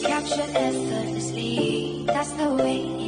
Capture effortlessly, that's the way